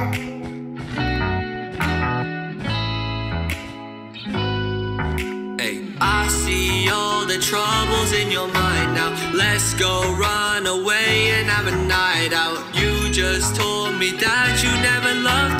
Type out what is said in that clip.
Hey, I see all the troubles in your mind now. Let's go run away and have a night out. You just told me that you never loved.